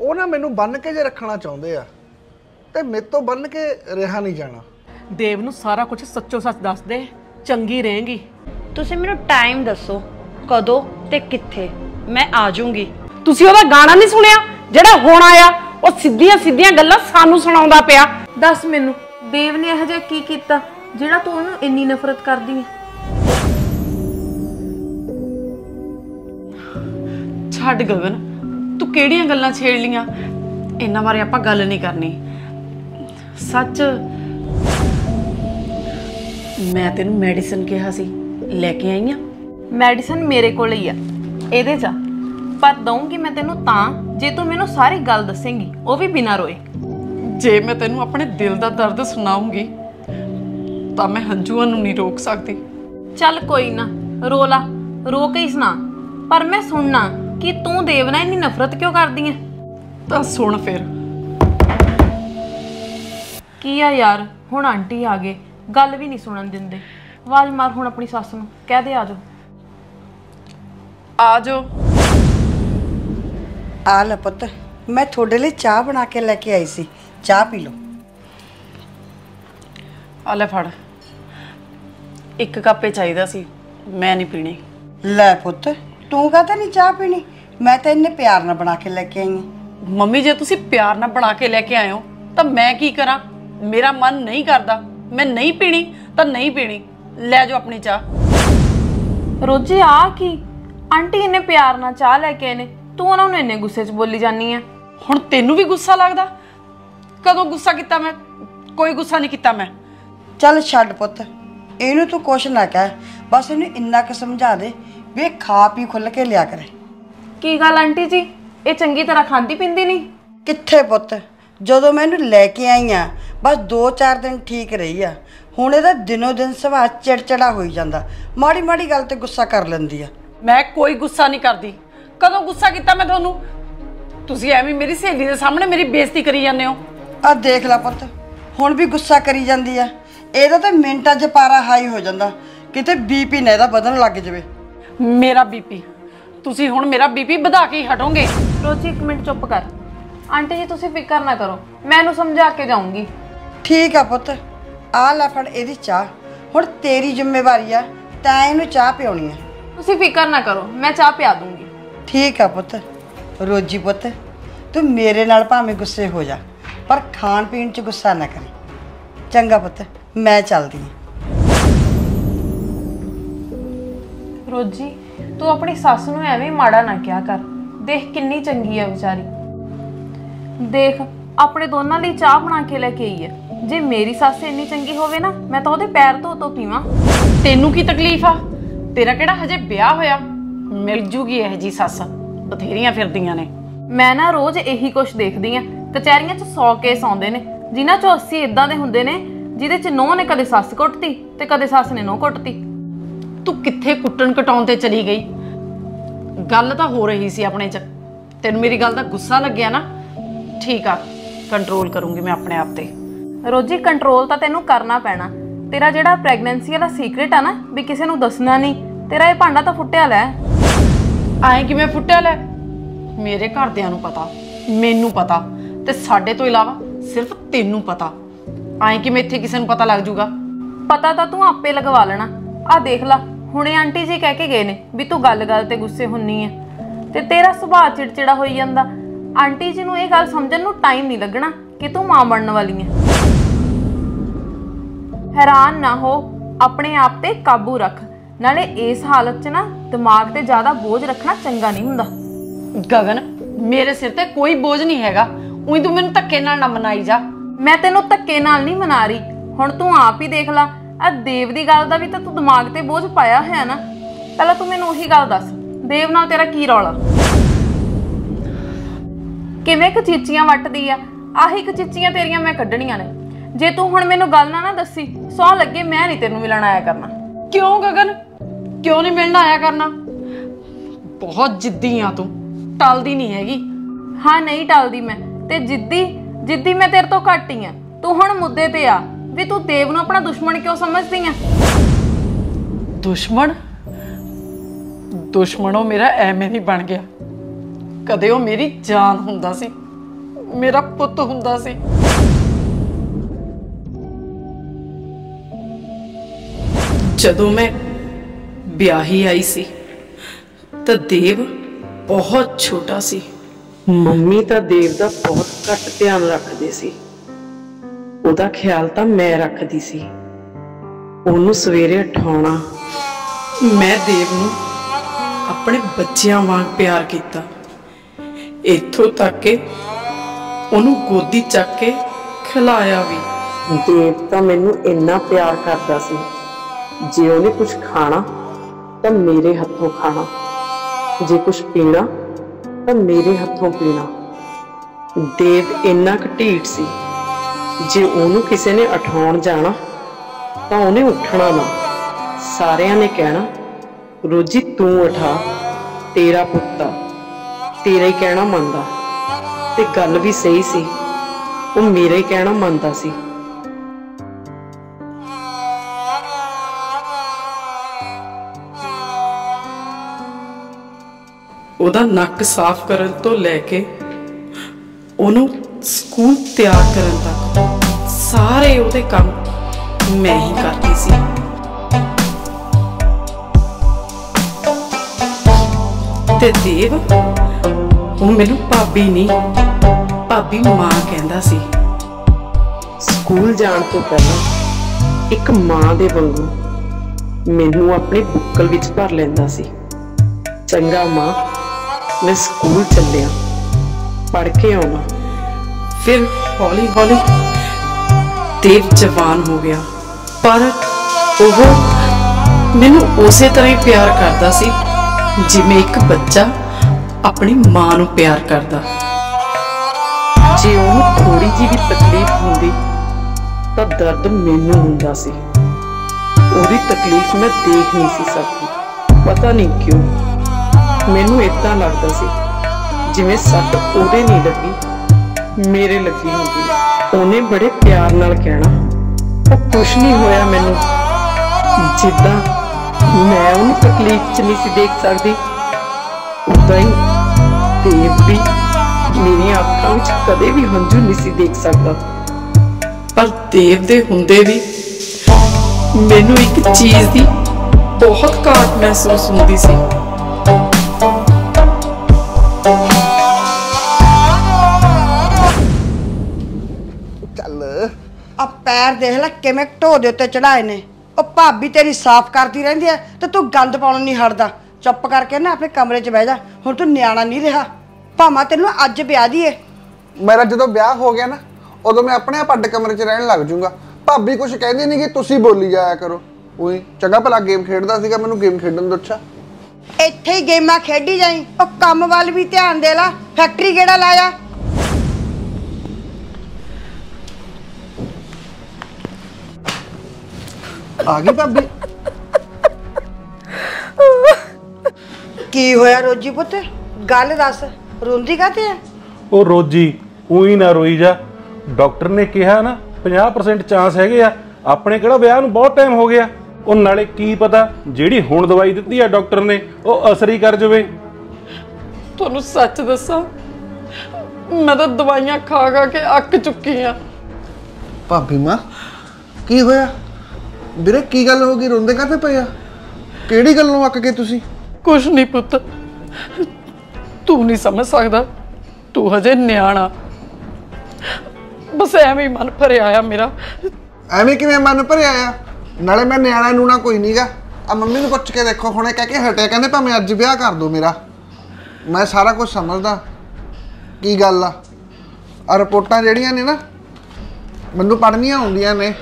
ਉਹ ਨਾ ਮੈਨੂੰ ਬੰਨ ਕੇ ਜੇ ਰੱਖਣਾ ਚਾਹੁੰਦੇ ਆ ਤੇ ਮੇਰੇ ਤੋਂ ਬੰਨ ਕੇ ਰਿਹਾ ਨਹੀਂ ਜਾਣਾ। ਦੇਵ ਨੂੰ ਸਾਰਾ ਕੁਝ ਸੱਚੋ ਸੱਚ ਦੱਸ ਦੇ ਚੰਗੀ ਰਹੇਗੀ। ਤੁਸੀਂ ਮੈਨੂੰ ਟਾਈਮ ਦੱਸੋ ਕਦੋਂ ਤੇ ਕਿੱਥੇ ਮੈਂ ਆ ਜਾਊਂਗੀ। ਤੁਸੀਂ ਉਹਦਾ ਗਾਣਾ ਨਹੀਂ ਸੁਣਿਆ? ਜਿਹੜਾ ਹੁਣ ਆਇਆ ਉਹ ਸਿੱਧੀਆਂ ਸਿੱਧੀਆਂ ਗੱਲਾਂ ਸਾਨੂੰ ਸੁਣਾਉਂਦਾ ਪਿਆ। ਦੱਸ ਮੈਨੂੰ ਦੇਵ ਨੇ ਇਹੋ ਜਿਹਾ ਕੀ ਕੀਤਾ ਜਿਹੜਾ ਤੂੰ ਉਹਨੂੰ ਇੰਨੀ ਨਫ਼ਰਤ ਕਰਦੀ ਹੈ ਛੱਡ ਗਗਨ ਤੂੰ ਕਿਹੜੀਆਂ ਗੱਲਾਂ ਛੇੜ ਲੀਆਂ ਇਹਨਾਂ ਬਾਰੇ ਆਪਾਂ ਗੱਲ ਨਹੀਂ ਕਰਨੀ। ਸੱਚ ਮੈਂ ਤੈਨੂੰ ਮੈਡੀਸਨ ਕਿਹਾ ਸੀ। ਲੈ ਕੇ ਆਈ ਆ। ਮੈਡੀਸਨ ਮੇਰੇ ਕੋਲ ਹੀ ਆ। ਇਹਦੇ ਚ ਆ। ਪਰ ਦਊਂਗੀ ਮੈਂ ਤੈਨੂੰ ਤਾਂ ਜੇ ਤੂੰ ਮੈਨੂੰ ਸਾਰੀ ਗੱਲ ਦੱਸੇਂਗੀ ਉਹ ਵੀ ਬਿਨਾਂ ਰੋਏ। ਜੇ ਮੈਂ ਤੈਨੂੰ ਆਪਣੇ ਦਿਲ ਦਾ ਦਰਦ ਸੁਣਾਉਂਗੀ ਤਾਂ ਮੈਂ ਹੰਝੂਆਂ ਨੂੰ ਨਹੀਂ ਰੋਕ ਸਕਦੀ। ਚੱਲ ਕੋਈ ਨਾ ਰੋ ਲਾ ਰੋ ਕੇ ਹੀ ਸੁਣਾ। ਪਰ ਮੈਂ ਸੁਣਨਾ। ਕਿ ਤੂੰ ਦੇਵ ਨਾਲ ਇੰਨੀ ਨਫ਼ਰਤ ਕਿਉਂ ਕਰਦੀ ਹੈ ਤਾਂ ਸੁਣ ਫਿਰ। ਕੀ ਆ ਯਾਰ ਹੁਣ ਆਂਟੀ ਆ ਗਏ ਗੱਲ ਵੀ ਨਹੀਂ ਸੁਣਨ ਦਿੰਦੇ। ਆਵਾਜ਼ ਮਾਰ ਹੁਣ ਆਪਣੀ ਸੱਸ ਨੂੰ ਕਹਿ ਦੇ ਆ ਜਾਓ। ਆ ਜਾਓ। ਆ ਲੈ ਪੁੱਤ ਮੈਂ ਤੁਹਾਡੇ ਲਈ ਚਾਹ ਬਣਾ ਕੇ ਲੈ ਕੇ ਆਈ ਸੀ। ਚਾਹ ਪੀ ਲਓ। ਆ ਲੈ ਫੜ। ਇੱਕ ਕੱਪੇ ਚਾਹੀਦਾ ਸੀ ਮੈਂ ਨਹੀਂ ਪੀਣੀ। ਲੈ ਪੁੱਤ ਤੂੰ ਕਾਹਤੇ ਨਹੀਂ ਚਾਹ ਪੀਣੀ? ਮੈਂ ਤਾਂ ਇੰਨੇ ਪਿਆਰ ਨਾਲ ਬਣਾ ਕੇ ਲੈ ਕੇ ਆਈ ਹਾਂ। ਮੰਮੀ ਜੇ ਤੁਸੀਂ ਪਿਆਰ ਨਾਲ ਬਣਾ ਕੇ ਲੈ ਕੇ ਆਏ ਹੋ ਤਾਂ ਮੈਂ ਕੀ ਕਰਾਂ? ਮੇਰਾ ਮਨ ਨਹੀਂ ਕਰਦਾ। ਮੈਂ ਨਹੀਂ ਪੀਣੀ ਤਾਂ ਨਹੀਂ ਪੀਣੀ। ਲੈ ਜਾਓ ਆਪਣੀ ਚਾਹ। ਰੋਜੀ ਆ ਕੀ? ਆਂਟੀ ਇੰਨੇ ਪਿਆਰ ਨਾਲ ਚਾਹ ਲੈ ਕੇ ਆਏ ਨੇ। ਤੂੰ ਉਹਨਾਂ ਨੂੰ ਇੰਨੇ ਗੁੱਸੇ 'ਚ ਬੋਲੀ ਜਾਨੀ ਆ? ਹੁਣ ਤੈਨੂੰ ਵੀ ਗੁੱਸਾ ਲੱਗਦਾ? ਕਦੋਂ ਗੁੱਸਾ ਕੀਤਾ ਮੈਂ? ਕੋਈ ਗੁੱਸਾ ਨਹੀਂ ਕੀਤਾ ਮੈਂ। ਚੱਲ ਛੱਡ ਪੁੱਤ। ਇਹਨੂੰ ਤੂੰ ਕੁਛ ਨਾ ਕਹਿ। ਬਸ ਇਹਨੂੰ ਇੰਨਾ ਕੁ ਸਮਝਾ ਦੇ ਵੀ ਇਹ ਖਾ ਪੀ ਖੁੱਲ ਕੇ ਲਿਆ ਕਰੇ। ਕੀ ਗੱਲ ਆਂਟੀ ਜੀ? ਇਹ ਚੰਗੀ ਤਰ੍ਹਾਂ ਖਾਂਦੀ ਪਿੰਦੀ ਨਹੀਂ? ਕਿੱਥੇ ਪੁੱਤ? ਜਦੋਂ ਮੈਂ ਇਹਨੂੰ ਲੈ ਕੇ ਆਈ ਆ ਬਸ 2-4 ਦਿਨ ਠੀਕ ਰਹੀ ਆ। ਹੁਣ ਇਹਦਾ ਦਿਨੋ ਦਿਨ ਸੁਭਾਅ ਚਿੜਚਿੜਾ ਹੋਈ ਜਾਂਦਾ। ਮਾੜੀ ਮਾੜੀ ਗੱਲ ਤੇ ਗੁੱਸਾ ਕਰ ਲੈਂਦੀ ਆ। ਮੈਂ ਕੋਈ ਗੁੱਸਾ ਨਹੀਂ ਕਰਦੀ। ਕਦੋਂ ਗੁੱਸਾ ਕੀਤਾ ਮੈਂ ਤੁਹਾਨੂੰ? ਤੁਸੀਂ ਐਵੇਂ ਮੇਰੀ ਸਹੇਲੀ ਦੇ ਸਾਹਮਣੇ ਮੇਰੀ ਬੇਇੱਜ਼ਤੀ ਕਰੀ ਜਾਂਦੇ ਹੋ। ਆ ਦੇਖ ਲੈ ਪੁੱਤ ਹੁਣ ਵੀ ਗੁੱਸਾ ਕਰੀ ਜਾਂਦੀ ਆ। ਇਹਦਾ ਤਾਂ ਮਿੰਟਾਂ 'ਚ ਪਾਰਾ ਹਾਈ ਹੋ ਜਾਂਦਾ। ਕਿਤੇ ਬੀਪੀ ਨਾ ਇਹਦਾ ਵਧਣ ਲੱਗ ਜਾਵੇ। ਮੇਰਾ ਬੀਪੀ। ਤੁਸੀਂ ਹੁਣ ਮੇਰਾ ਬੀਪੀ ਵਧਾ ਕੇ ਹੀ ਹਟੋਗੇ। ਰੋਜੀ ਇੱਕ ਮਿੰਟ ਚੁੱਪ ਕਰ। ਆਂਟੀ ਜੀ ਤੁਸੀਂ ਫਿਕਰ ਨਾ ਕਰੋ। ਮੈਂ ਇਹਨੂੰ ਸਮਝਾ ਕੇ ਜਾਊਂਗੀ। ਠੀਕ ਆ ਪੁੱਤ। ਆ ਲੈ ਫੜ ਇਹਦੀ ਚਾਹ। ਹੁਣ ਤੇਰੀ ਜ਼ਿੰਮੇਵਾਰੀ ਆ ਤੈਂ ਇਹਨੂੰ ਚਾਹ ਪਿਉਣੀ ਆ। ਤੁਸੀਂ ਫਿਕਰ ਨਾ ਕਰੋ ਮੈਂ ਚਾਹ ਪਿਆ ਦੂੰਗੀ। ਠੀਕ ਆ ਪੁੱਤ। ਰੋਜੀ ਪੁੱਤ ਤੂੰ ਮੇਰੇ ਨਾਲ ਭਾਵੇਂ ਗੁੱਸੇ ਹੋ ਜਾ ਪਰ ਖਾਣ ਪੀਣ 'ਚ ਗੁੱਸਾ ਨਾ ਕਰੀ। ਚੰਗਾ ਪੁੱਤ ਮੈਂ ਚੱਲਦੀ ਹਾਂ। ਰੋਜੀ ਤੂੰ ਆਪਣੀ ਸੱਸ ਨੂੰ ਐਵੇਂ ਮਾੜਾ ਨਾ ਕਿਹਾ ਕਰ। ਦੇਖ ਕਿੰਨੀ ਚੰਗੀ ਹੈ ਵਿਚਾਰੀ। ਦੇਖ, ਆਪਣੇ ਦੋਨਾਂ ਲਈ ਚਾਹ ਬਣਾ ਕੇ ਲੈ ਕੇ ਆਈ ਹੈ। ਜੇ ਮੇਰੀ ਸੱਸ ਇੰਨੀ ਚੰਗੀ ਹੋਵੇ ਨਾ, ਮੈਂ ਤਾਂ ਉਹਦੇ ਪੈਰ ਧੋ ਧੋ ਪੀਵਾਂ। ਤੈਨੂੰ ਕੀ ਤਕਲੀਫ ਆ? ਤੇਰਾ ਕਿਹੜਾ ਹਜੇ ਵਿਆਹ ਹੋਇਆ? ਮਿਲ ਜੂਗੀ ਇਹ ਜੀ ਸੱਸ। ਬਥੇਰੀਆਂ ਫਿਰਦੀਆਂ ਨੇ। ਮੈਂ ਨਾ ਰੋਜ਼ ਇਹੀ ਕੁਛ ਦੇਖਦੀ ਆ। ਕਚਹਿਰੀਆਂ 'ਚ 100 ਕੇਸ ਆਉਂਦੇ ਨੇ। ਜਿਨ੍ਹਾਂ 'ਚੋਂ 80 ਇਦਾਂ ਦੇ ਹੁੰਦੇ ਨੇ, ਜਿਹਦੇ 'ਚ ਨੋਹ ਨੇ ਕਦੇ ਸੱਸ ਕੁੱਟਤੀ ਤੇ ਕਦੇ ਸੱਸ ਨੇ ਨੋਹ ਕੁੱਟਤੀ। ਤੂੰ ਕਿੱਥੇ ਕੁੱਟਣ ਕਟਾਉਣ ਤੇ ਚਲੀ ਗਈ? ਗੱਲ ਤਾਂ ਹੋ ਰਹੀ ਸੀ ਆਪਣੇ ਚ। ਤੈਨੂੰ ਮੇਰੀ ਗੱਲ ਦਾ ਗੁੱਸਾ ਲੱਗਿਆ ਨਾ? ਠੀਕ ਆ ਕੰਟਰੋਲ ਕਰੂੰਗੀ ਮੈਂ ਆਪਣੇ ਆਪ ਤੇ। ਰੋਜੀ ਕੰਟਰੋਲ ਤਾਂ ਤੈਨੂੰ ਕਰਨਾ ਪੈਣਾ। ਤੇਰਾ ਜਿਹੜਾ ਪ੍ਰੈਗਨੈਂਸੀ ਵਾਲਾ ਸੀਕ੍ਰੀਟ ਆ ਨਾ ਵੀ ਕਿਸੇ ਨੂੰ ਦੱਸਣਾ ਨਹੀਂ ਤੇਰਾ ਇਹ ਭਾਂਡਾ ਤਾਂ ਫੁੱਟਿਆ ਲੈ। ਐਂ ਕਿਵੇਂ ਫੁੱਟਿਆ ਲੈ? ਮੇਰੇ ਘਰਦਿਆਂ ਨੂੰ ਪਤਾ ਮੈਨੂੰ ਪਤਾ ਤੇ ਸਾਡੇ ਤੋਂ ਇਲਾਵਾ ਸਿਰਫ ਤੈਨੂੰ ਪਤਾ। ਐਂ ਕਿਵੇਂ ਇੱਥੇ ਕਿਸੇ ਨੂੰ ਪਤਾ ਲੱਗ ਜੂਗਾ? ਪਤਾ ਤਾਂ ਤੂੰ ਆਪੇ ਲਗਵਾ ਲੈਣਾ। ਆ ਦੇਖ ਲੈ ਹੁਣੇ ਆਂਟੀ ਜੀ ਕਹਿ ਕੇ ਗਏ ਨੇ ਵੀ ਤੂੰ ਗੱਲ-ਗੱਲ ਤੇ ਗੁੱਸੇ ਹੁੰਨੀ ਐ ਤੇ ਤੇਰਾ ਸੁਭਾਅ ਚਿੜਚਿੜਾ ਹੋਈ ਜਾਂਦਾ। ਆਂਟੀ ਜੀ ਨੂੰ ਇਹ ਗੱਲ ਸਮਝਣ ਨੂੰ ਟਾਈਮ ਨਹੀਂ ਲੱਗਣਾ ਕਿ ਤੂੰ ਮਾਂ ਬਣਨ ਵਾਲੀ ਐ ਹੈਰਾਨ ਨਾ ਹੋ ਆਪਣੇ ਆਪ ਤੇ ਕਾਬੂ ਰੱਖ। ਨਾਲੇ ਇਸ ਹਾਲਤ 'ਚ ਨਾ ਦਿਮਾਗ ਤੇ ਜ਼ਿਆਦਾ ਬੋਝ ਰੱਖਣਾ ਚੰਗਾ ਨਹੀਂ ਹੁੰਦਾ। ਗਗਨ ਮੇਰੇ ਸਿਰ ਤੇ ਕੋਈ ਬੋਝ ਨਹੀਂ ਹੈਗਾ। ਉਹੀ ਤੂੰ ਮੈਨੂੰ ਧੱਕੇ ਨਾਲ ਨਾ ਮਨਾਈ ਜਾ। ਮੈਂ ਤੈਨੂੰ ਧੱਕੇ ਨਾਲ ਨਹੀਂ ਮਨਾ ਰਹੀ। ਹੁਣ ਤੂੰ ਆਪ ਹੀ ਦੇਖ ਲੈ ਆ ਦੇਵ ਦੀ ਗੱਲ ਦਾ ਵੀ ਤਾਂ ਤੂੰ ਦਿਮਾਗ ਤੇ ਬੋਝ ਪਾਇਆ ਹੋਇਆ ਨਾ। ਪਹਿਲਾਂ ਤੂੰ ਮੈਨੂੰ ਉਹੀ ਗੱਲ ਦੱਸ ਦੇਵ ਨਾਲ ਤੇਰਾ ਕੀ ਰੌਲਾ? ਕਿਵੇਂ ਕਚੀਚੀਆਂ ਵੱਟਦੀ ਆ? ਆਹੀ ਕਚੀਚੀਆਂ ਤੇਰੀਆਂ ਮੈਂ ਕੱਢਣੀਆਂ ਨੇ। ਜੇ ਤੂੰ ਹੁਣ ਮੈਨੂੰ ਗੱਲ ਨਾ ਨਾ ਦੱਸੀ ਸੌ ਲੱਗੇ ਮੈਂ ਨਹੀਂ ਤੈਨੂੰ ਮਿਲਣ ਆਇਆ ਕਰਨਾ। ਕਿਉਂ ਗਗਨ? ਕਿਉਂ ਨਹੀਂ ਮਿਲਣ ਆਇਆ ਕਰਨਾ? ਬਹੁਤ ਜਿੱਦੀ ਆ ਤੂੰ। ਟਲਦੀ ਨਹੀਂ ਹੈਗੀ। ਹਾਂ ਨਹੀਂ ਟਲਦੀ ਮੈਂ। ਤੇ ਜਿੱਦੀ ਜਿੱਦੀ ਮੈਂ ਤੇਰੇ ਤੋਂ ਘੱਟ ਹੀ ਆ। ਤੂੰ ਹੁਣ ਮੁੱਦੇ ਤੇ ਆ। ਵੀ ਤੂੰ ਦੇਵ ਨੂੰ ਆਪਣਾ ਦੁਸ਼ਮਣ ਕਿਉਂ ਸਮਝਦੀ ਆ? ਦੁਸ਼ਮਣ? ਦੁਸ਼ਮਣ ਮੇਰਾ ਐਵੇਂ ਨਹੀਂ ਬਣ ਗਿਆ। ਕਦੇ ਉਹ ਮੇਰੀ ਜਾਨ ਹੁੰਦਾ ਸੀ ਮੇਰਾ ਪੁੱਤ ਹੁੰਦਾ ਸੀ। ਜਦੋਂ ਮੈਂ ਵਿਆਹੀ ਆਈ ਸੀ ਤਾਂ ਦੇਵ ਬਹੁਤ ਛੋਟਾ ਸੀ। ਮੰਮੀ ਤਾਂ ਦੇਵ ਦਾ ਬਹੁਤ ਘੱਟ ਧਿਆਨ ਰੱਖਦੇ ਸੀ। ਉਹਦਾ ਖਿਆਲ ਤਾਂ ਮੈਂ ਰੱਖਦੀ ਸੀ। ਉਹਨੂੰ ਸਵੇਰੇ ਉਠਾਉਣਾ। ਮੈਂ ਦੇਵ ਨੂੰ ਆਪਣੇ ਬੱਚਿਆਂ ਵਾਂਗ ਪਿਆਰ ਕੀਤਾ। ਇੱਥੋਂ ਤੱਕ ਕਿ ਉਹਨੂੰ ਗੋਦੀ ਚੱਕ ਕੇ ਖਿਲਾਇਆ ਵੀ। ਦੇਵ ਤਾਂ ਮੈਨੂੰ ਇੰਨਾ ਪਿਆਰ ਕਰਦਾ ਸੀ। ਜੇ ਉਹਨੇ ਕੁਝ ਖਾਣਾ, ਤਾਂ ਮੇਰੇ ਹੱਥੋਂ ਖਾਣਾ। ਜੇ ਕੁਝ ਪੀਣਾ, ਤਾਂ ਮੇਰੇ ਹੱਥੋਂ ਪੀਣਾ। ਦੇਵ ਇੰਨਾ ਕੁ ਸੀ। ਜੇ ਉਹਨੂੰ ਕਿਸੇ ਨੇ ਉਠਾਉਣ ਜਾਣਾ, ਤਾਂ ਉਹਨੇ ਉੱਠਣਾ ਨਾ। ਸਾਰਿਆਂ ਨੇ ਕਹਿਣਾ, ਰੋਜੀ ਤੂੰ ਉਠਾ, ਤੇਰਾ ਪੁੱਤਾ ਤੇਰਾ ਹੀ ਕਹਿਣਾ ਮੰਨਦਾ। ਤੇ ਗੱਲ ਵੀ ਸਹੀ ਸੀ। ਉਹ ਮੇਰਾ ਹੀ ਕਹਿਣਾ ਮੰਨਦਾ ਸੀ। ਉਹਦਾ ਨੱਕ ਸਾਫ਼ ਕਰਨ ਤੋਂ ਲੈ ਕੇ ਉਹਨੂੰ ਸਕੂਲ ਤਿਆਰ ਕਰਨ ਤੱਕ ਸਾਰੇ ਉਹਦੇ ਕੰਮ ਮੈਂ ਹੀ ਕਰਦੀ ਸੀ। ਤੇ ਦੇਵ, ਉਹ ਮੈਨੂੰ ਭਾਬੀ ਨਹੀਂ ਭਾਬੀ ਮਾਂ ਕਹਿੰਦਾ ਸੀ। ਸਕੂਲ ਜਾਣ ਤੋਂ ਪਹਿਲਾਂ ਇੱਕ ਮਾਂ ਦੇ ਵਾਂਗੂ ਮੈਨੂੰ ਆਪਣੇ ਬੁੱਕਲ ਵਿੱਚ ਭਰ ਲੈਂਦਾ ਸੀ। ਚੰਗਾ ਮਾਂ, ਮੈਂ ਸਕੂਲ ਚੱਲਿਆ ਪੜ ਕੇ ਆਉਣਾ। ਫਿਰ ਹੌਲੀ ਹੌਲੀ ਦੇਵ ਜਵਾਨ ਹੋ ਗਿਆ। ਪਰ ਉਹ ਮੈਨੂੰ ਉਸੇ ਤਰ੍ਹਾਂ ਹੀ ਪਿਆਰ ਕਰਦਾ ਸੀ, ਜਿਵੇਂ ਇੱਕ ਬੱਚਾ ਆਪਣੀ ਮਾਂ ਨੂੰ ਪਿਆਰ ਕਰਦਾ। ਜੇ ਉਹਨੂੰ ਥੋੜੀ ਜਿਹੀ ਵੀ ਤਕਲੀਫ ਹੁੰਦੀ, ਤਾਂ ਦਰਦ ਮੈਨੂੰ ਹੁੰਦਾ ਸੀ। ਉਹਦੀ ਤਕਲੀਫ ਮੈਂ ਦੇਖ ਨਹੀਂ ਸੀ ਸਕਦੀ। ਪਤਾ ਨਹੀਂ ਕਿਉਂ ਮੈਨੂੰ ਇਦਾਂ ਲੱਗਦਾ ਸੀ, ਜਿਵੇਂ ਸੱਟ ਉਹਦੇ ਨਹੀਂ ਲੱਗੀ। ਮੇਰੇ ਲੱਗੀ ਹੁੰਦੀ। ਉਹਨੇ ਬੜੇ ਪਿਆਰ ਨਾਲ ਕਹਿਣਾ, ਉਹ ਕੁਛ ਨਹੀਂ ਹੋਇਆ ਮੈਨੂੰ। ਜਿੱਦਾਂ ਮੈਂ ਉਹਨੂੰ ਤਕਲੀਫ 'ਚ ਨਹੀਂ ਸੀ ਦੇਖ ਸਕਦੀ, ਉਦਾਂ ਹੀ ਦੇਵ ਵੀ ਮੇਰੀਆਂ ਅੱਖਾਂ ਵਿੱਚ ਕਦੇ ਵੀ ਹੰਝੂ ਨਹੀਂ ਸੀ ਦੇਖ ਸਕਦਾ। ਪਰ ਦੇਵ ਦੇ ਹੁੰਦੇ ਵੀ ਮੈਨੂੰ ਇੱਕ ਚੀਜ਼ ਦੀ ਬਹੁਤ ਘਾਟ ਮਹਿਸੂਸ ਹੁੰਦੀ ਸੀ। ਪੈਰ ਦੇਖ ਲੈ ਕਿਵੇਂ ਢੋ ਦੇ ਉੱਤੇ ਚੜਾਏ ਨੇ। ਉਹ ਭਾਬੀ ਤੇਰੀ ਸਾਫ਼ ਕਰਦੀ ਰਹਿੰਦੀ ਐ ਤੇ ਤੂੰ ਗੰਦ ਪਾਉਣ ਨਹੀਂ ਹਟਦਾ। ਚੁੱਪ ਕਰਕੇ ਨਾ ਆਪਣੇ ਕਮਰੇ 'ਚ ਬਹਿ ਜਾ ਹੁਣ ਤੂੰ ਨਿਆਣਾ ਨਹੀਂ ਰਿਹਾ। ਭਾਵੇਂ ਤੈਨੂੰ ਅੱਜ ਵਿਆਹ ਦੀਏ ਮੇਰਾ ਜਦੋਂ ਵਿਆਹ ਹੋ ਗਿਆ ਨਾ ਉਦੋਂ ਮੈਂ ਆਪਣੇ ਆਪ ਅੱਡ ਕਮਰੇ 'ਚ ਰਹਿਣ ਲੱਗ ਜਾਊਂਗਾ ਭਾਬੀ ਕੁਝ ਕਹਿੰਦੀ ਨਹੀਂ ਕਿ ਤੁਸੀਂ ਬੋਲੀ ਜਾਇਆ ਕਰੋ। ਉਹੀ ਚੰਗਾ ਭਲਾ ਗੇਮ ਖੇਡਦਾ ਸੀਗਾ ਮੈਨੂੰ ਗੇਮ ਖੇਡਣ ਤੋਂ ਅੱਛਾ। ਇੱਥੇ ਹੀ ਗੇਮਾਂ ਖੇਡੀ ਜਾਈ ਉਹ ਕੰਮ ਵੱਲ ਵੀ ਧਿਆਨ ਦੇ ਲੈ ਫੈਕਟਰੀ ਕਿਹੜਾ ਲਾਇਆ? ਆ ਗਈ ਭਾਬੀ। ਕੀ ਹੋਇਆ ਰੋਜੀ ਪੁੱਤ? ਗੱਲ ਦੱਸ ਰੋਂਦੀ ਕਾਤੇ ਆ? ਉਹ ਰੋਜੀ ਉਹੀ ਨਾ ਰੋਈ ਜਾ। ਡਾਕਟਰ ਨੇ ਕਿਹਾ ਨਾ 50% ਚਾਂਸ ਹੈਗੇ ਆ। ਆਪਣੇ ਕਿਹੜਾ ਵਿਆਹ ਨੂੰ ਬਹੁਤ ਟਾਈਮ ਹੋ ਗਿਆ। ਉਹ ਨਾਲੇ ਕੀ ਪਤਾ ਜਿਹੜੀ ਹੁਣ ਦਵਾਈ ਦਿੱਤੀ ਆ ਡਾਕਟਰ ਨੇ ਉਹ ਅਸਰ ਹੀ ਕਰ ਜਾਵੇ। ਤੁਹਾਨੂੰ ਸੱਚ ਦੱਸਾਂ ਮੈਂ ਤਾਂ ਦਵਾਈਆਂ ਖਾ ਖਾ ਕੇ ਅੱਕ ਚੁੱਕੀ ਆ। ਭਾਬੀ ਮਾਂ ਕੀ ਹੋਇਆ? ਵੀਰੇ ਕੀ ਗੱਲ ਹੋ ਗਈ? ਰੋਂਦੇ ਕਾਤੇ ਪਏ ਆ? ਕਿਹੜੀ ਗੱਲੋਂ ਅੱਕ ਗਏ ਤੁਸੀਂ? ਕੁਛ ਨਹੀਂ ਪੁੱਤ। ਤੂੰ ਨਹੀਂ ਸਮਝ ਸਕਦਾ। ਤੂੰ ਹਜੇ ਨਿਆਣਾ ਬਸ ਐਵੇਂ ਹੀ ਮਨ ਭਰਿਆ ਆ ਮੇਰਾ। ਐਵੇਂ ਕਿਵੇਂ ਮਨ ਭਰਿਆ ਆ? ਨਾਲੇ ਮੈਂ ਨਿਆਣਾ ਨੂੰ ਨਾ ਕੋਈ ਨਹੀਂਗਾ ਆ ਮੰਮੀ ਨੂੰ ਪੁੱਛ ਕੇ ਦੇਖੋ ਹੁਣੇ ਕਹਿ ਕੇ ਹਟਿਆ। ਕਹਿੰਦੇ ਭਾਵੇਂ ਅੱਜ ਵਿਆਹ ਕਰ ਦੋ ਮੇਰਾ। ਮੈਂ ਸਾਰਾ ਕੁਝ ਸਮਝਦਾ। ਕੀ ਗੱਲ ਆ? ਆ ਰਿਪੋਰਟਾਂ ਜਿਹੜੀਆਂ ਨੇ ਨਾ ਮੈਨੂੰ ਪੜ੍ਹਨੀਆਂ ਆਉਂਦੀਆਂ ਨੇ।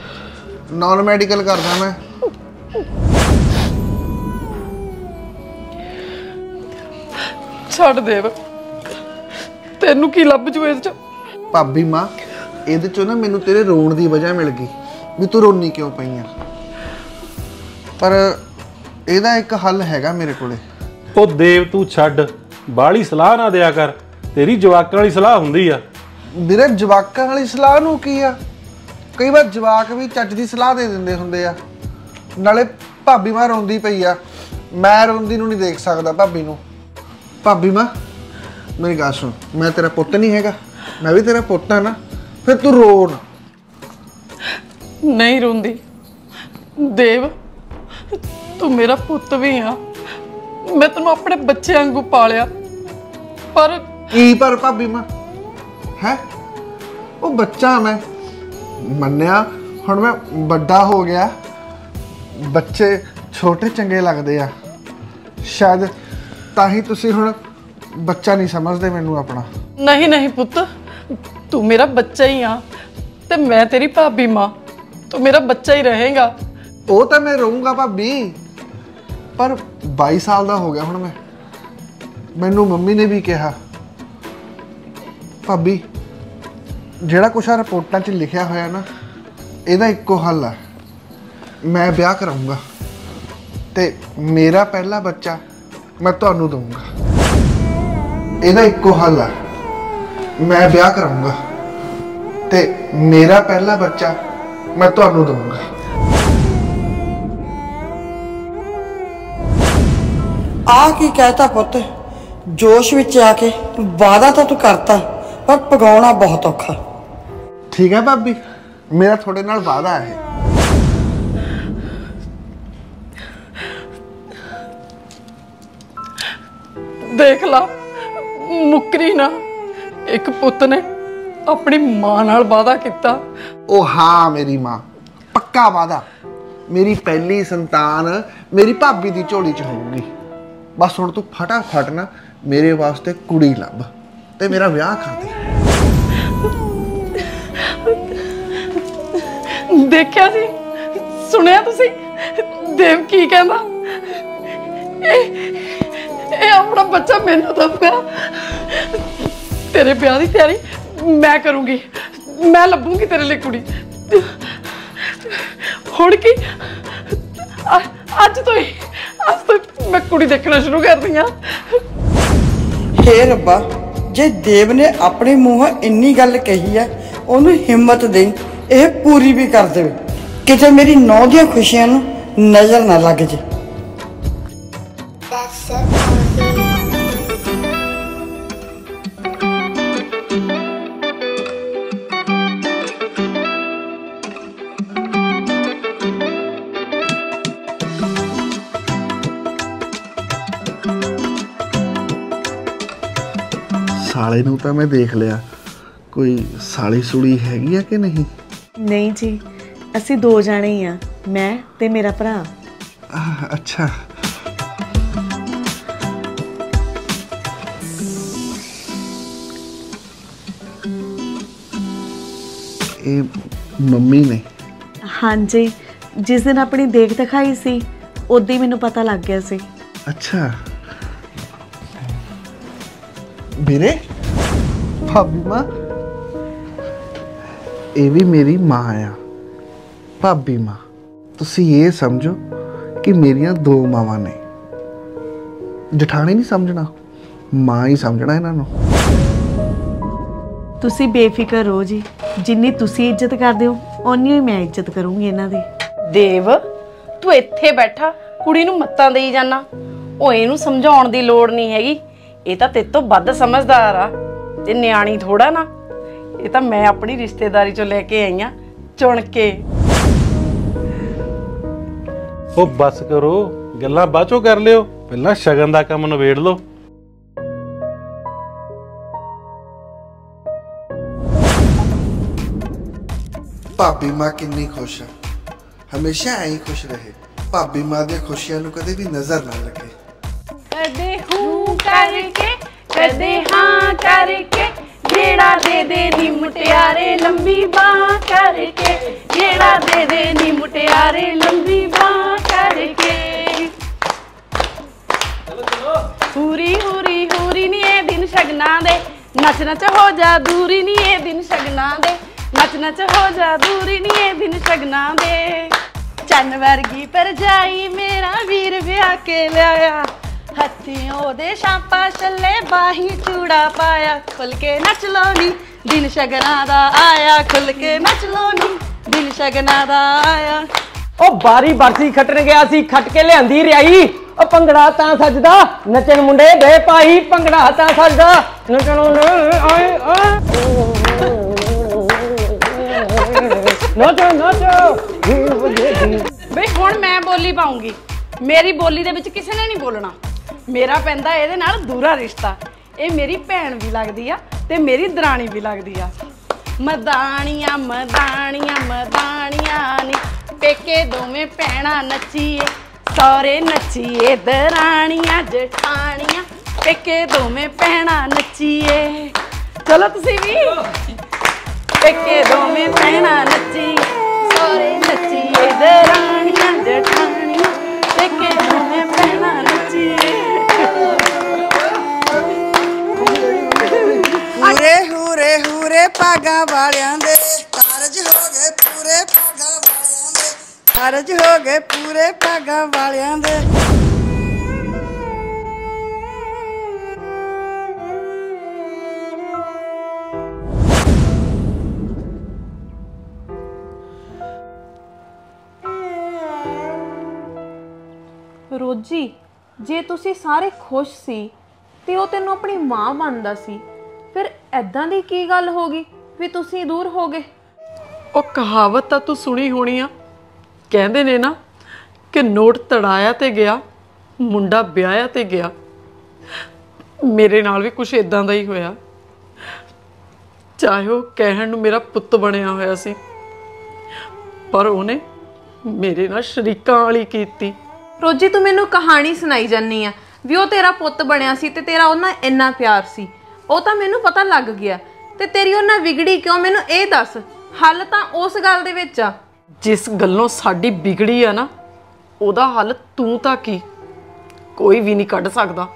ਨਾਨ ਮੈਡੀਕਲ ਕਰਦਾ ਮੈਂ। ਛੱਡ ਦੇਵ। ਤੈਨੂੰ ਕੀ ਲੱਭ ਜੂ ਇਸ ਚ? ਭਾਬੀ ਮਾਂ ਇਹਦੇ ਚੋਂ ਨਾ ਮੈਨੂੰ ਤੇਰੇ ਰੋਣ ਦੀ ਵਜ੍ਹਾ ਮਿਲ ਗਈ ਵੀ ਤੂੰ ਰੋਣੀ ਕਿਉਂ ਪਈ ਆ। ਪਰ ਇਹਦਾ ਇੱਕ ਹੱਲ ਹੈਗਾ ਮੇਰੇ ਕੋਲੇ। ਉਹ ਦੇਵ ਤੂੰ ਛੱਡ ਬਾਹਲੀ ਸਲਾਹ ਨਾ ਦਿਆ ਕਰ। ਤੇਰੀ ਜਵਾਕਾਂ ਵਾਲੀ ਸਲਾਹ ਹੁੰਦੀ ਆ। ਵੀਰੇ ਜਵਾਕਾਂ ਵਾਲੀ ਸਲਾਹ ਨੂੰ ਕੀ ਆ? ਕਈ ਵਾਰ ਜਵਾਕ ਵੀ ਚੱਜ ਦੀ ਸਲਾਹ ਦੇ ਦਿੰਦੇ ਹੁੰਦੇ ਆ। ਨਾਲੇ ਭਾਬੀ ਮਾਂ ਰੋਂਦੀ ਪਈ ਆ। ਮੈਂ ਰੋਂਦੀ ਨੂੰ ਨਹੀਂ ਦੇਖ ਸਕਦਾ ਭਾਬੀ ਨੂੰ। ਭਾਬੀ ਮਾਂ ਮੇਰੀ ਗੱਲ ਸੁਣ ਮੈਂ ਤੇਰਾ ਪੁੱਤ ਨਹੀਂ ਹੈਗਾ। ਮੈਂ ਵੀ ਤੇਰਾ ਪੁੱਤ ਆ ਨਾ ਫਿਰ ਤੂੰ ਰੋ ਨਾ। ਨਹੀਂ ਰੋਂਦੀ। ਦੇਵ ਤੂੰ ਮੇਰਾ ਪੁੱਤ ਵੀ ਆ। ਮੈਂ ਤੈਨੂੰ ਆਪਣੇ ਬੱਚੇ ਵਾਂਗੂ ਪਾਲਿਆ। ਪਰ ਕੀ ਪਰ ਭਾਬੀ ਮਾਂ? ਹੈ? ਉਹ ਬੱਚਾ ਮੈਂ। ਮੰਨਿਆ। ਹੁਣ ਮੈਂ ਵੱਡਾ ਹੋ ਗਿਆ। ਬੱਚੇ ਛੋਟੇ ਚੰਗੇ ਲੱਗਦੇ ਆ। ਸ਼ਾਇਦ ਤਾਂ ਹੀ ਤੁਸੀਂ ਹੁਣ ਬੱਚਾ ਨਹੀਂ ਸਮਝਦੇ ਮੈਨੂੰ ਆਪਣਾ। ਨਹੀਂ ਨਹੀਂ ਪੁੱਤ। ਤੂੰ ਮੇਰਾ ਬੱਚਾ ਹੀ ਆ ਤੇ ਮੈਂ ਤੇਰੀ ਭਾਬੀ ਮਾਂ। ਤੂੰ ਮੇਰਾ ਬੱਚਾ ਹੀ ਰਹੇਗਾ। ਉਹ ਤਾਂ ਮੈਂ ਰਹੂੰਗਾ ਭਾਬੀ। ਪਰ 22 ਸਾਲ ਦਾ ਹੋ ਗਿਆ ਹੁਣ ਮੈਂ। ਮੈਨੂੰ ਮੰਮੀ ਨੇ ਵੀ ਕਿਹਾ। ਭਾਬੀ ਜਿਹੜਾ ਕੁਛ ਆ ਰਿਪੋਰਟਾਂ 'ਚ ਲਿਖਿਆ ਹੋਇਆ ਨਾ, ਇਹਦਾ ਇੱਕੋ ਹੱਲ ਆ। ਮੈਂ ਵਿਆਹ ਕਰਾਉਂਗਾ ਤੇ ਮੇਰਾ ਪਹਿਲਾ ਬੱਚਾ ਮੈਂ ਤੁਹਾਨੂੰ ਦਊਂਗਾ। ਇਹਦਾ ਇੱਕੋ ਹੱਲ ਆ। ਮੈਂ ਵਿਆਹ ਕਰਾਂਗਾ ਤੇ ਮੇਰਾ ਪਹਿਲਾ ਬੱਚਾ ਮੈਂ ਤੁਹਾਨੂੰ ਦਊਂਗਾ। ਆ ਕੀ ਕਹਿਤਾ ਪੁੱਤ? ਜੋਸ਼ ਵਿੱਚ ਆ ਕੇ ਵਾਦਾ ਤਾਂ ਤੂੰ ਕਰਤਾ, ਪਰ ਪਗਾਉਣਾ ਬਹੁਤ ਔਖਾ। ਠੀਕ ਹੈ ਭਾਬੀ? ਮੇਰਾ ਤੁਹਾਡੇ ਨਾਲ ਵਾਅਦਾ ਹੈ। ਦੇਖ ਲਾ ਮੁੱਕਰੀ ਨਾ। ਇੱਕ ਪੁੱਤ ਨੇ ਆਪਣੀ ਮਾਂ ਨਾਲ ਵਾਅਦਾ ਕੀਤਾ। ਉਹ ਹਾਂ ਮੇਰੀ ਮਾਂ ਪੱਕਾ ਵਾਅਦਾ। ਮੇਰੀ ਪਹਿਲੀ ਸੰਤਾਨ ਮੇਰੀ ਭਾਬੀ ਦੀ ਝੋਲੀ ਚ ਹੋਊਗੀ। ਬਸ ਹੁਣ ਤੂੰ ਫਟਾਫਟ ਨਾ ਮੇਰੇ ਵਾਸਤੇ ਕੁੜੀ ਲੱਭ ਤੇ ਮੇਰਾ ਵਿਆਹ ਕਰ ਦੇ। ਦੇਖਿਆ ਸੀ? ਸੁਣਿਆ ਤੁਸੀਂ? ਦੇਵ ਕੀ ਕਹਿੰਦਾ? ਇਹ ਇਹ ਆਪਣਾ ਬੱਚਾ ਮੈਨੂੰ ਦਊਗਾ ਤੇਰੇ ਵਿਆਹ ਦੀ ਤਿਆਰੀ ਮੈਂ ਕਰੂੰਗੀ। ਮੈਂ ਲੱਭੂੰਗੀ ਤੇਰੇ ਲਈ ਕੁੜੀ। ਹੁਣ ਕੀ? ਅੱਜ ਤੋਂ ਹੀ, ਅੱਜ ਤੋਂ ਮੈਂ ਕੁੜੀ ਦੇਖਣਾ ਸ਼ੁਰੂ ਕਰਦੀ ਹਾਂ। ਹੇ ਰੱਬਾ, ਜੇ ਦੇਵ ਨੇ ਆਪਣੇ ਮੂੰਹੋਂ ਇੰਨੀ ਗੱਲ ਕਹੀ ਹੈ, ਉਹਨੂੰ ਹਿੰਮਤ ਦੇ ਇਹ ਪੂਰੀ ਵੀ ਕਰ ਦੇਵੇ। ਕਿਤੇ ਮੇਰੀ ਨੌ ਦੀਆਂ ਖੁਸ਼ੀਆਂ ਨੂੰ ਨਜ਼ਰ ਨਾ ਲੱਗ ਜੇ। ਸਾਲੇ ਨੂੰ ਤਾਂ ਮੈਂ ਦੇਖ ਲਿਆ ਕੋਈ ਸਾਲੀ ਸੁਲੀ ਹੈਗੀ ਆ ਕਿ ਨਹੀਂ ਨਹੀਂ ਜੀ ਅਸੀਂ ਦੋ ਜਾਣੇ ਹੀ ਆ ਮੈਂ ਤੇ ਮੇਰਾ ਭਰਾ। ਅੱਛਾ। ਇਹ ਮੰਮੀ ਨੇ? ਹਾਂਜੀ ਜਿਸ ਦਿਨ ਆਪਣੀ ਦੇਖ ਦਿਖਾਈ ਸੀ ਉਦੋਂ ਹੀ ਮੈਨੂੰ ਪਤਾ ਲੱਗ ਗਿਆ ਸੀ। ਅੱਛਾ। ਵੀਰੇ ਭਾਬੀ ਮਾਂ? ਇਹ ਵੀ ਮੇਰੀ ਮਾਂ ਆ। ਭਾਬੀ ਮਾਂ। ਤੁਸੀਂ ਇਹ ਸਮਝੋ ਕਿ ਮੇਰੀਆਂ ਦੋ ਮਾਵਾਂ ਨੇ। ਜਠਾਣੀ ਨਹੀਂ ਸਮਝਣਾ ਮਾਂ ਹੀ ਸਮਝਣਾ ਇਹਨਾਂ ਨੂੰ। ਤੁਸੀਂ ਬੇਫਿਕਰ ਰਹੋ ਜੀ। ਜਿੰਨੀ ਤੁਸੀਂ ਇੱਜ਼ਤ ਕਰਦੇ ਹੋ ਓਨੀ ਹੀ ਮੈਂ ਇੱਜ਼ਤ ਕਰੂੰਗੀ ਇਹਨਾਂ ਦੀ। ਦੇਵ ਤੂੰ ਇੱਥੇ ਬੈਠਾ ਕੁੜੀ ਨੂੰ ਮੱਤਾਂ ਦੇਈ ਜਾਣਾ ਉਹ ਇਹਨੂੰ ਸਮਝਾਉਣ ਦੀ ਲੋੜ ਨਹੀਂ ਹੈਗੀ। ਇਹ ਤਾਂ ਤੇਰੇ ਤੋਂ ਵੱਧ ਸਮਝਦਾਰ ਆ। ਤੇ ਨਿਆਣੀ ਥੋੜਾ ਨਾ। ਇਹ ਤਾਂ ਮੈਂ ਆਪਣੀ ਰਿਸ਼ਤੇਦਾਰੀ ਚੋਂ ਲੈ ਕੇ ਆਈ ਆ ਚੁਣ ਕੇ। ਉਹ ਬਸ ਕਰੋ ਗੱਲਾਂ ਬਾਅਦੋਂ ਕਰ ਲਿਓ। ਪਹਿਲਾਂ ਸ਼ਗਨ ਦਾ ਕੰਮ ਨਿਬੇੜ ਲਓ। ਭਾਬੀ ਮਾਂ ਕਿੰਨੀ ਖੁਸ਼ ਹੈ ਹਮੇਸ਼ਾ ਐਂ ਹੀ ਖੁਸ਼ ਰਹੇ। ਭਾਬੀ ਮਾਂ ਦੀਆਂ ਖੁਸ਼ੀਆਂ ਨੂੰ ਕਦੇ ਵੀ ਨਜ਼ਰ ਨਾ ਲੱਗੇ ਕਦੇ ਹੂੰ ਕਰਕੇ ਕਦੇ ਹਾਂ ਕਰਕੇ ਜਿਹੜਾ ਦੇ ਦੇ ਨੀ ਮੁਟਿਆਰੇ ਲੰਬੀ ਬਾਹ ਕਰਕੇ, ਜਿਹੜਾ ਦੇ ਦੇ ਨੀ ਮੁਟਿਆਰੇ ਲੰਬੀ ਬਾਹ ਕਰਕੇ। ਹੂਰੀ ਹੂਰੀ ਹੂਰੀ ਨੀ ਇਹ ਦਿਨ ਸ਼ਗਨਾਂ ਦੇ, ਨੱਚ ਨੱਚ ਹੋ ਜਾ ਦੂਰੀ ਨੀ ਇਹ ਦਿਨ ਸ਼ਗਨਾਂ ਦੇ, ਨੱਚ ਨੱਚ ਹੋ ਜਾ ਦੂਰੀ ਨੀ ਇਹ ਦਿਨ ਸ਼ਗਨਾਂ ਦੇ। ਚੰਨ ਵਰਗੀ ਪਰਜਾਈ ਮੇਰਾ ਵੀਰ ਵਿਆਹ ਕੇ ਲਿਆਇਆ। ਹੱਥੀਂ ਉਹਦੇ ਸ਼ਾਂਪਾ ਛੱਲੇ ਬਾਹੀ ਚੂੜਾ ਪਾਇਆ ਖੁੱਲ ਕੇ ਨੱਚ ਲੋ ਨੀ ਦਿਨ ਸ਼ਗਨਾਂ ਦਾ ਆਇਆ ਖੁੱਲ ਕੇ ਨੱਚ ਲੋ ਨੀ ਦਿਨ ਸ਼ਗਨਾਂ ਦਾ ਆਇਆ। ਉਹ ਬਾਰੀ ਬਰਸੀ ਖੱਟਣ ਗਿਆ ਸੀ ਖੱਟ ਕੇ ਲਿਆਂਦੀ ਰਿਆਈ। ਉਹ ਭੰਗੜਾ ਤਾਂ ਸੱਜਦਾ ਨੱਚਣ ਮੁੰਡੇ ਦੇ ਭਾਈ ਭੰਗੜਾ ਤਾਂ ਸੱਜਦਾ। ਨੱਚਣ ਮੁੰਡੇ ਆਏ ਨੱਚੋ। ਬਈ ਹੁਣ ਮੈਂ ਬੋਲੀ ਪਾਉਂਗੀ। ਮੇਰੀ ਬੋਲੀ ਦੇ ਵਿੱਚ ਕਿਸੇ ਨੇ ਨਹੀਂ ਬੋਲਣਾ। ਮੇਰਾ ਪੈਂਦਾ ਇਹਦੇ ਨਾਲ ਦੂਰਾ ਰਿਸ਼ਤਾ। ਇਹ ਮੇਰੀ ਭੈਣ ਵੀ ਲੱਗਦੀ ਆ ਤੇ ਮੇਰੀ ਦਰਾਣੀ ਵੀ ਲੱਗਦੀ ਆ। ਮਦਾਣੀਆਂ ਮਦਾਣੀਆਂ ਮਦਾਣੀਆਂ ਨੀ ਪੇਕੇ ਦੋਵੇਂ ਭੈਣਾਂ ਨੱਚੀਏ ਸੌਰੇ ਨੱਚੀਏ, ਦਰਾਣੀਆਂ, ਜਠਾਣੀਆਂ, ਪੇਕੇ ਦੋਵੇਂ ਭੈਣਾਂ ਨੱਚੀਏ। ਚਲੋ ਤੁਸੀਂ ਵੀ। ਪੇਕੇ ਦੋਵੇਂ ਭੈਣਾਂ ਨੱਚੀ ਸੋਰੇ ਨੱਚੀਏ, ਦਰਾਣੀਆਂ, ਜਠਾਣੀਆਂ ਹੂਰੇ ਹੂਰੇ ਵਾਲਿਆਂ ਦੇ। ਕਾਰਜ ਹੋ ਗਏ ਪੂਰੇ ਪਾਗਾ ਵਾਲਿਆਂ ਦੇ। ਕਾਰਜ ਹੋ ਗਏ ਪੂਰੇ ਪਾਗਾ ਵਾਲਿਆਂ ਦੇ। ਰੋਜੀ, ਜੇ ਤੁਸੀਂ ਸਾਰੇ ਖੁਸ਼ ਸੀ, ਤੇ ਉਹ ਤੈਨੂੰ ਆਪਣੀ ਮਾਂ ਮੰਨਦਾ ਸੀ। ਫਿਰ ਐਦਾਂ ਦੀ ਕੀ ਗੱਲ ਹੋ ਗਈ ਵੀ ਤੁਸੀਂ ਦੂਰ ਹੋ ਗਏ? ਉਹ ਕਹਾਵਤ ਤਾਂ ਤੂੰ ਸੁਣੀ ਹੋਣੀ ਆ। ਕਹਿੰਦੇ ਨੇ ਨਾ ਕਿ ਨੋਟ ਤੜਾਇਆ ਤੇ ਗਿਆ ਮੁੰਡਾ ਵਿਆਹਿਆ ਤੇ ਗਿਆ। ਮੇਰੇ ਨਾਲ ਵੀ ਕੁਝ ਇਦਾਂ ਦਾ ਹੀ ਹੋਇਆ। ਚਾਹੇ ਉਹ ਕਹਿਣ ਨੂੰ ਮੇਰਾ ਪੁੱਤ ਬਣਿਆ ਹੋਇਆ ਸੀ। ਪਰ ਉਹਨੇ ਮੇਰੇ ਨਾਲ ਸ਼ਰੀਕਾਂ ਵਾਲੀ ਕੀਤੀ। ਰੋਜੀ ਤੂੰ ਮੈਨੂੰ ਕਹਾਣੀ ਸੁਣਾਈ ਜਾਨੀ ਆ ਵੀ ਉਹ ਤੇਰਾ ਪੁੱਤ ਬਣਿਆ ਸੀ ਤੇ ਤੇਰਾ ਉਹਨਾਂ ਇੰਨਾ ਪਿਆਰ ਸੀ। ਉਹ ਤਾਂ ਮੈਨੂੰ ਪਤਾ ਲੱਗ ਗਿਆ। ਤੇ ਤੇਰੀ ਉਹਨਾਂ ਵਿਗੜੀ ਕਿਉਂ? ਮੈਨੂੰ ਇਹ ਦੱਸ, ਹੱਲ ਤਾਂ ਉਸ ਗੱਲ ਦੇ ਵਿੱਚ ਆ। ਜਿਸ ਗੱਲੋਂ ਸਾਡੀ ਵਿਗੜੀ ਆ ਨਾ, ਉਹਦਾ ਹੱਲ ਤੂੰ ਤਾਂ ਕੀ? ਕੋਈ ਵੀ ਨਹੀਂ ਕੱਢ ਸਕਦਾ।